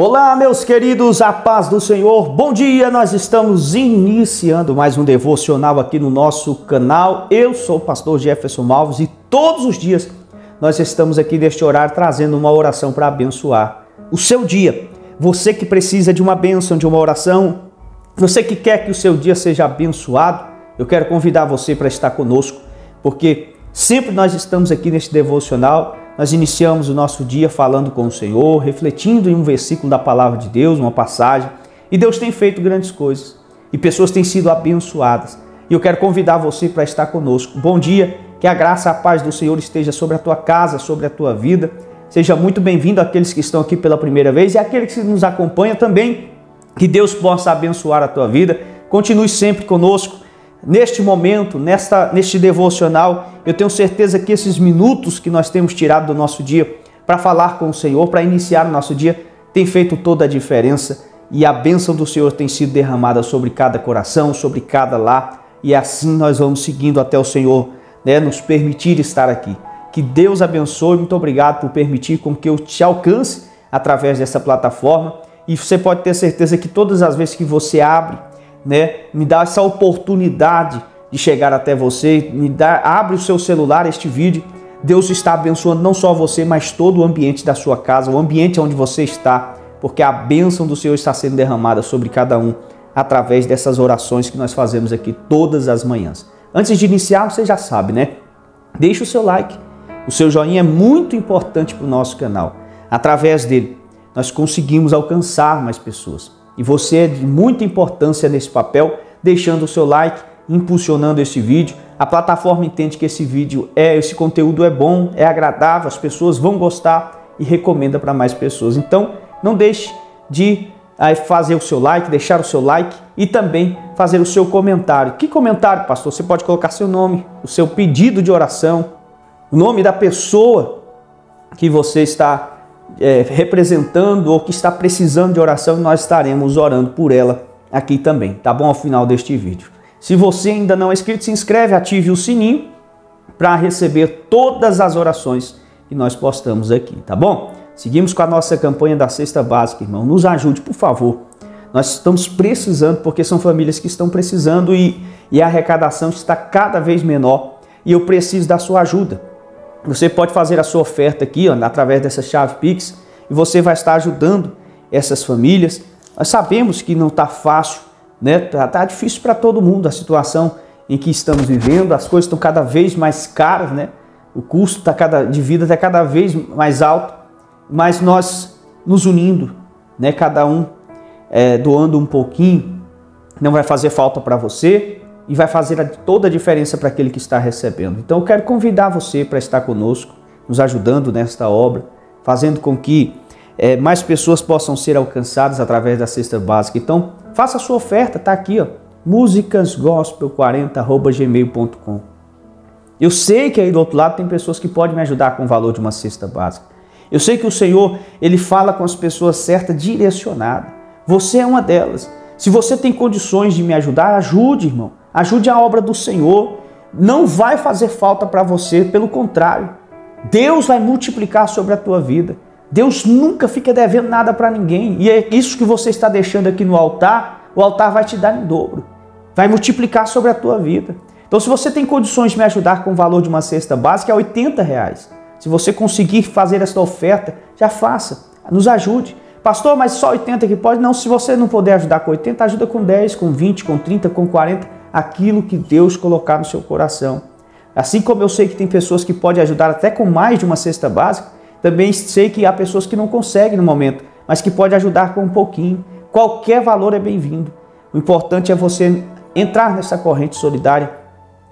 Olá, meus queridos, a paz do Senhor. Bom dia, nós estamos iniciando mais um devocional aqui no nosso canal. Eu sou o pastor Jefferson Malves e todos os dias nós estamos aqui neste horário trazendo uma oração para abençoar o seu dia. Você que precisa de uma bênção, de uma oração, você que quer que o seu dia seja abençoado, eu quero convidar você para estar conosco, porque sempre nós estamos aqui neste devocional nós iniciamos o nosso dia falando com o Senhor, refletindo em um versículo da palavra de Deus, uma passagem, e Deus tem feito grandes coisas e pessoas têm sido abençoadas. E eu quero convidar você para estar conosco. Bom dia, que a graça e a paz do Senhor esteja sobre a tua casa, sobre a tua vida. Seja muito bem-vindo aqueles que estão aqui pela primeira vez e aqueles que nos acompanham também. Que Deus possa abençoar a tua vida. Continue sempre conosco neste momento, nesta, neste devocional, eu tenho certeza que esses minutos que nós temos tirado do nosso dia para falar com o Senhor, para iniciar o nosso dia, tem feito toda a diferença e a bênção do Senhor tem sido derramada sobre cada coração, sobre cada lar, e assim nós vamos seguindo até o Senhor né, nos permitir estar aqui. Que Deus abençoe, muito obrigado por permitir com que eu te alcance através dessa plataforma. E você pode ter certeza que todas as vezes que você abre né? Me dá essa oportunidade de chegar até você, me dá, abre o seu celular este vídeo. Deus está abençoando não só você, mas todo o ambiente da sua casa, o ambiente onde você está, porque a bênção do Senhor está sendo derramada sobre cada um através dessas orações que nós fazemos aqui todas as manhãs. Antes de iniciar, você já sabe, né? Deixe o seu like. O seu joinha é muito importante para o nosso canal. Através dele, nós conseguimos alcançar mais pessoas. E você é de muita importância nesse papel, deixando o seu like, impulsionando esse vídeo. A plataforma entende que esse vídeo é, esse conteúdo é bom, é agradável, as pessoas vão gostar e recomenda para mais pessoas. Então, não deixe de aí, fazer o seu like, deixar o seu like e também fazer o seu comentário. Que comentário, pastor? Você pode colocar seu nome, o seu pedido de oração, o nome da pessoa que você está é, representando ou que está precisando de oração, nós estaremos orando por ela aqui também, tá bom? Ao final deste vídeo. Se você ainda não é inscrito, se inscreve, ative o sininho para receber todas as orações que nós postamos aqui, tá bom? Seguimos com a nossa campanha da cesta básica, irmão. Nos ajude, por favor. Nós estamos precisando, porque são famílias que estão precisando e, e a arrecadação está cada vez menor e eu preciso da sua ajuda. Você pode fazer a sua oferta aqui, ó, através dessa chave Pix, e você vai estar ajudando essas famílias. Nós sabemos que não está fácil, né? Tá, tá difícil para todo mundo a situação em que estamos vivendo. As coisas estão cada vez mais caras, né? O custo tá cada, de vida está cada vez mais alto, mas nós nos unindo, né? Cada um é, doando um pouquinho, não vai fazer falta para você, e vai fazer toda a diferença para aquele que está recebendo. Então eu quero convidar você para estar conosco, nos ajudando nesta obra, fazendo com que é, mais pessoas possam ser alcançadas através da cesta básica. Então faça a sua oferta, está aqui, ó, musicasgospel40@gmail.com. Eu sei que aí do outro lado tem pessoas que podem me ajudar com o valor de uma cesta básica. Eu sei que o Senhor, ele fala com as pessoas certas, direcionada. Você é uma delas. Se você tem condições de me ajudar, ajude, irmão. Ajude a obra do Senhor. Não vai fazer falta para você, pelo contrário. Deus vai multiplicar sobre a tua vida. Deus nunca fica devendo nada para ninguém. E é isso que você está deixando aqui no altar, o altar vai te dar em dobro. Vai multiplicar sobre a tua vida. Então, se você tem condições de me ajudar com o valor de uma cesta básica, é 80 reais. Se você conseguir fazer essa oferta, já faça. Nos ajude. Pastor, mas só 80 que pode? Não, se você não puder ajudar com 80, ajuda com 10, com 20, com 30, com 40 aquilo que Deus colocar no seu coração. Assim como eu sei que tem pessoas que podem ajudar até com mais de uma cesta básica, também sei que há pessoas que não conseguem no momento, mas que pode ajudar com um pouquinho. Qualquer valor é bem-vindo. O importante é você entrar nessa corrente solidária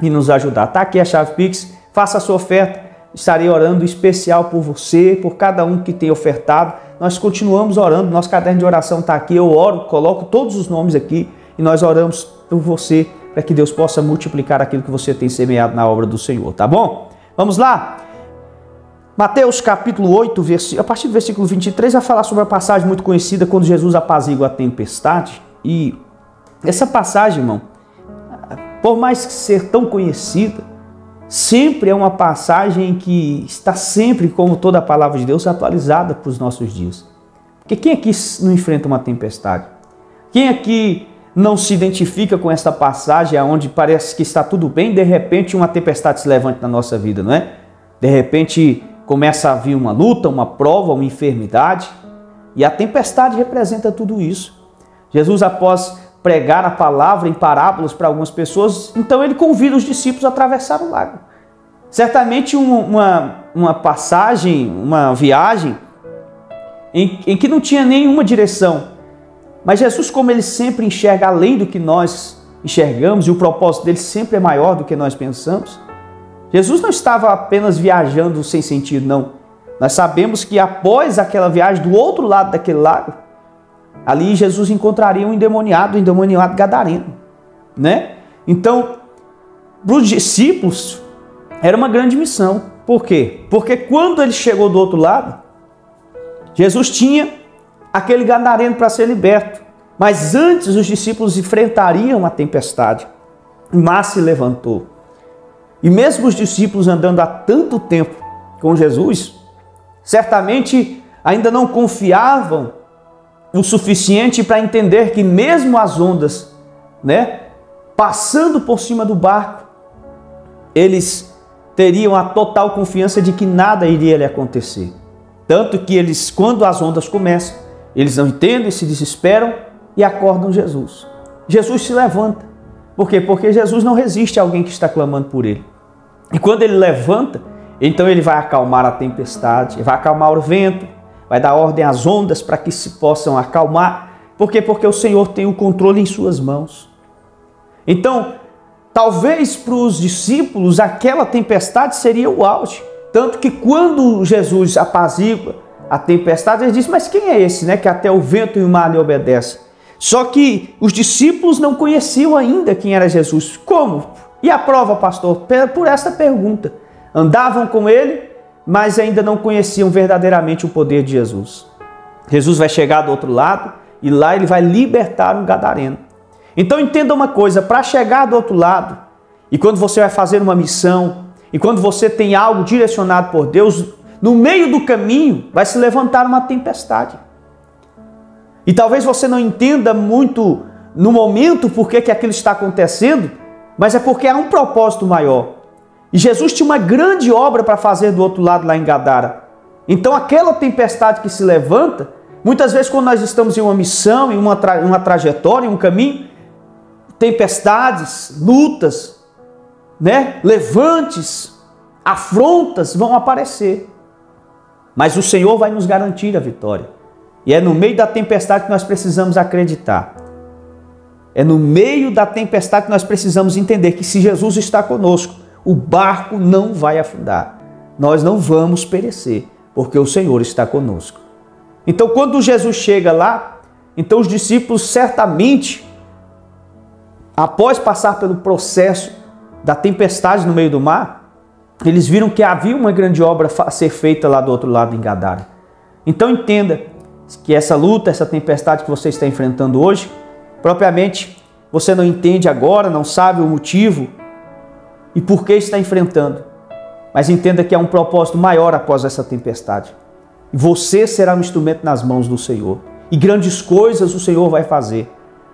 e nos ajudar. Tá aqui a chave Pix, faça a sua oferta. Estarei orando especial por você, por cada um que tem ofertado. Nós continuamos orando, nosso caderno de oração está aqui. Eu oro, coloco todos os nomes aqui e nós oramos por você para que Deus possa multiplicar aquilo que você tem semeado na obra do Senhor, tá bom? Vamos lá? Mateus capítulo 8, a partir do versículo 23, vai falar sobre a passagem muito conhecida quando Jesus apazigua a tempestade. E essa passagem, irmão, por mais que ser tão conhecida, sempre é uma passagem que está sempre, como toda a palavra de Deus, atualizada para os nossos dias. Porque quem aqui não enfrenta uma tempestade? Quem aqui não se identifica com essa passagem onde parece que está tudo bem, de repente uma tempestade se levanta na nossa vida, não é? De repente começa a vir uma luta, uma prova, uma enfermidade, e a tempestade representa tudo isso. Jesus, após pregar a palavra em parábolas para algumas pessoas, então ele convida os discípulos a atravessar o lago. Certamente uma, uma passagem, uma viagem em, em que não tinha nenhuma direção. Mas Jesus, como ele sempre enxerga além do que nós enxergamos, e o propósito dele sempre é maior do que nós pensamos, Jesus não estava apenas viajando sem sentido, não. Nós sabemos que após aquela viagem, do outro lado daquele lago, ali Jesus encontraria um endemoniado, um endemoniado gadareno, né? Então, para os discípulos, era uma grande missão. Por quê? Porque quando ele chegou do outro lado, Jesus tinha aquele gadareno para ser liberto. Mas antes os discípulos enfrentariam a tempestade. O mar se levantou. E mesmo os discípulos andando há tanto tempo com Jesus, certamente ainda não confiavam o suficiente para entender que mesmo as ondas, né, passando por cima do barco, eles teriam a total confiança de que nada iria lhe acontecer. Tanto que eles, quando as ondas começam, eles não entendem, se desesperam e acordam Jesus. Jesus se levanta. Por quê? Porque Jesus não resiste a alguém que está clamando por ele. E quando ele levanta, então ele vai acalmar a tempestade, vai acalmar o vento, vai dar ordem às ondas para que se possam acalmar. Por quê? Porque o Senhor tem o controle em suas mãos. Então, talvez para os discípulos aquela tempestade seria o auge. Tanto que quando Jesus apazigua a tempestade, ele diz: Mas quem é esse, né? Que até o vento e o mar lhe obedecem. Só que os discípulos não conheciam ainda quem era Jesus. Como? E a prova, pastor? Por essa pergunta. Andavam com ele, mas ainda não conheciam verdadeiramente o poder de Jesus. Jesus vai chegar do outro lado e lá ele vai libertar um gadareno. Então entenda uma coisa: para chegar do outro lado, e quando você vai fazer uma missão, e quando você tem algo direcionado por Deus, no meio do caminho vai se levantar uma tempestade. E talvez você não entenda muito no momento por que, que aquilo está acontecendo, mas é porque há um propósito maior. E Jesus tinha uma grande obra para fazer do outro lado lá em Gadara. Então aquela tempestade que se levanta, muitas vezes quando nós estamos em uma missão, em uma, tra uma trajetória, em um caminho, tempestades, lutas, né? levantes, afrontas vão aparecer. Mas o Senhor vai nos garantir a vitória. E é no meio da tempestade que nós precisamos acreditar. É no meio da tempestade que nós precisamos entender que se Jesus está conosco, o barco não vai afundar. Nós não vamos perecer, porque o Senhor está conosco. Então, quando Jesus chega lá, então os discípulos certamente, após passar pelo processo da tempestade no meio do mar, eles viram que havia uma grande obra a ser feita lá do outro lado em Gadara. Então entenda que essa luta, essa tempestade que você está enfrentando hoje, propriamente você não entende agora, não sabe o motivo e por que está enfrentando. Mas entenda que há um propósito maior após essa tempestade. Você será um instrumento nas mãos do Senhor. E grandes coisas o Senhor vai fazer.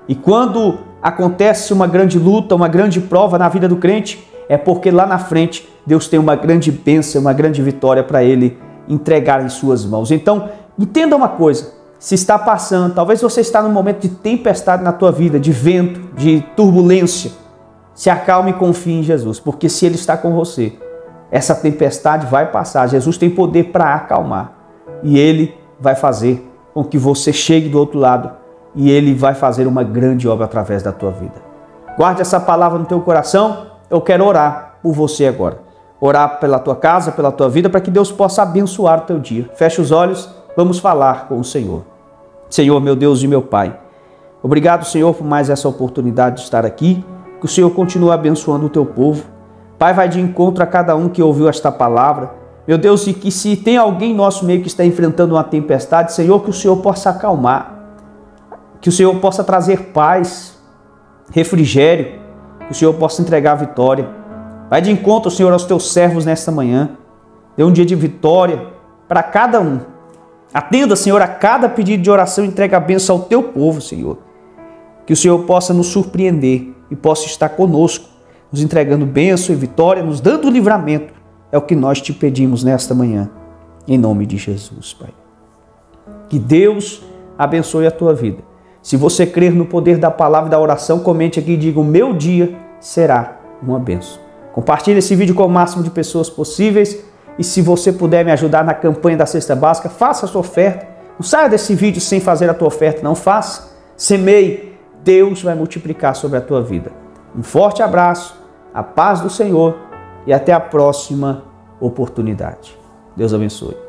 E quando acontece uma grande luta, uma grande prova na vida do crente, é porque lá na frente Deus tem uma grande bênção, uma grande vitória para ele entregar em suas mãos. Então, entenda uma coisa: se está passando, talvez você está num momento de tempestade na tua vida, de vento, de turbulência, se acalme e confie em Jesus, porque se ele está com você, essa tempestade vai passar. Jesus tem poder para acalmar e ele vai fazer com que você chegue do outro lado e ele vai fazer uma grande obra através da tua vida. Guarde essa palavra no teu coração. Eu quero orar por você agora. Orar pela tua casa, pela tua vida, para que Deus possa abençoar o teu dia. Feche os olhos, vamos falar com o Senhor. Senhor, meu Deus e meu Pai, obrigado, Senhor, por mais essa oportunidade de estar aqui. Que o Senhor continue abençoando o teu povo. Pai, vai de encontro a cada um que ouviu esta palavra. Meu Deus, e que se tem alguém nosso meio que está enfrentando uma tempestade, Senhor, que o Senhor possa acalmar que o Senhor possa trazer paz, refrigério, que o Senhor possa entregar a vitória. Vai de encontro, Senhor, aos teus servos nesta manhã. Dê um dia de vitória para cada um. Atenda, Senhor, a cada pedido de oração, entrega a bênção ao teu povo, Senhor. Que o Senhor possa nos surpreender e possa estar conosco, nos entregando bênção e vitória, nos dando livramento. É o que nós te pedimos nesta manhã. Em nome de Jesus, Pai. Que Deus abençoe a tua vida. Se você crer no poder da palavra e da oração, comente aqui e diga: O meu dia será uma benção. Compartilhe esse vídeo com o máximo de pessoas possíveis. E se você puder me ajudar na campanha da Cesta Básica, faça a sua oferta. Não saia desse vídeo sem fazer a tua oferta, não faça. Semeie, Deus vai multiplicar sobre a tua vida. Um forte abraço, a paz do Senhor e até a próxima oportunidade. Deus abençoe.